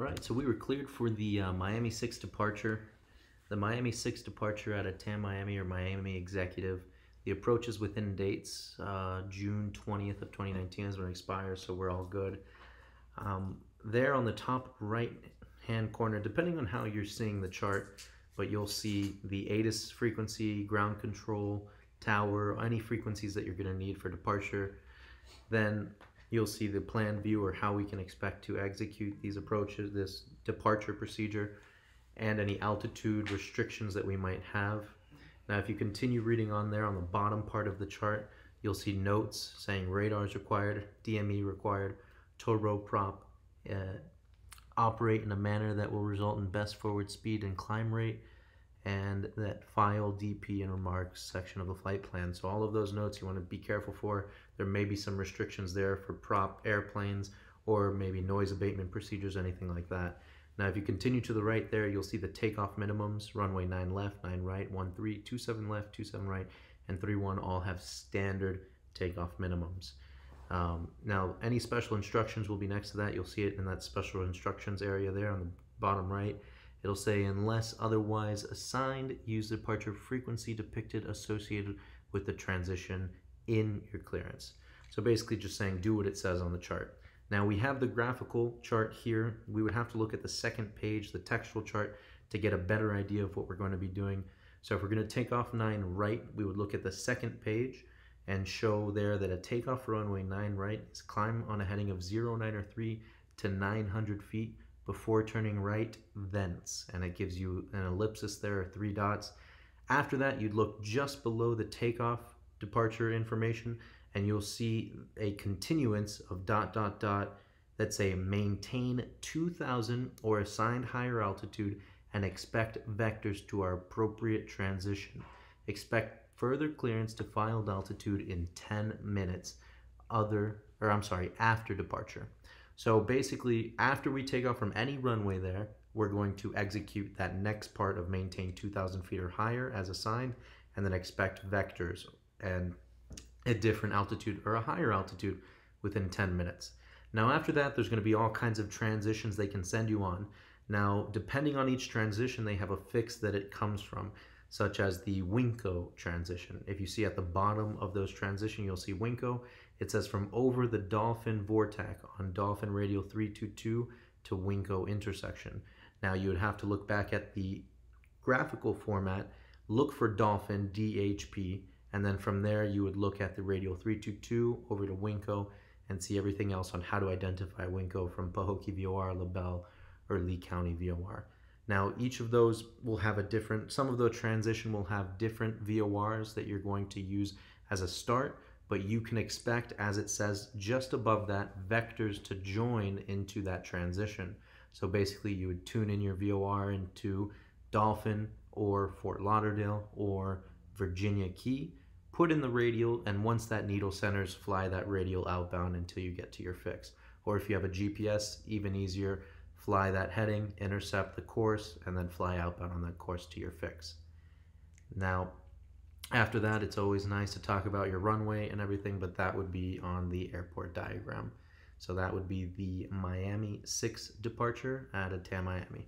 All right, so we were cleared for the uh, Miami 6 departure. The Miami 6 departure out of Tamiami or Miami Executive. The approach is within dates. Uh, June 20th of 2019 is when it expires, so we're all good. Um, there on the top right hand corner, depending on how you're seeing the chart, but you'll see the ATIS frequency, ground control, tower, any frequencies that you're going to need for departure. Then you'll see the plan view or how we can expect to execute these approaches, this departure procedure, and any altitude restrictions that we might have. Now, if you continue reading on there on the bottom part of the chart, you'll see notes saying radars required, DME required, turboprop, uh, operate in a manner that will result in best forward speed and climb rate, and that file DP and remarks section of the flight plan. So all of those notes you want to be careful for. There may be some restrictions there for prop airplanes or maybe noise abatement procedures, anything like that. Now if you continue to the right there, you'll see the takeoff minimums, runway 9 left, 9 right, 1 3, 2 7 left, 2 7 right, and 3 1 all have standard takeoff minimums. Um, now any special instructions will be next to that. You'll see it in that special instructions area there on the bottom right. It'll say, unless otherwise assigned, use the departure frequency depicted associated with the transition in your clearance. So basically just saying do what it says on the chart. Now we have the graphical chart here. We would have to look at the second page, the textual chart, to get a better idea of what we're going to be doing. So if we're going to take off 9 right, we would look at the second page and show there that a takeoff runway 9 right is climb on a heading of 0, 9, or 3 to 900 feet before turning right thence. And it gives you an ellipsis there three dots. After that you'd look just below the takeoff departure information and you'll see a continuance of dot dot dot that say maintain 2000 or assigned higher altitude and expect vectors to our appropriate transition. Expect further clearance to filed altitude in 10 minutes other or I'm sorry after departure so basically, after we take off from any runway there, we're going to execute that next part of maintain 2,000 feet or higher as assigned, and then expect vectors and a different altitude or a higher altitude within 10 minutes. Now after that, there's going to be all kinds of transitions they can send you on. Now, depending on each transition, they have a fix that it comes from, such as the WinCo transition. If you see at the bottom of those transition, you'll see WinCo. It says from over the Dolphin Vortac on Dolphin radial 322 to WinCo intersection. Now you would have to look back at the graphical format, look for Dolphin DHP, and then from there you would look at the radial 322 over to WinCo and see everything else on how to identify WinCo from Pahokee VOR, LaBelle, or Lee County VOR. Now each of those will have a different, some of the transition will have different VORs that you're going to use as a start, but you can expect, as it says just above that, vectors to join into that transition. So basically you would tune in your VOR into Dolphin or Fort Lauderdale or Virginia Key, put in the radial, and once that needle centers, fly that radial outbound until you get to your fix. Or if you have a GPS, even easier, fly that heading, intercept the course, and then fly outbound on that course to your fix. Now, after that, it's always nice to talk about your runway and everything, but that would be on the airport diagram. So that would be the Miami 6 departure out of Tamiami.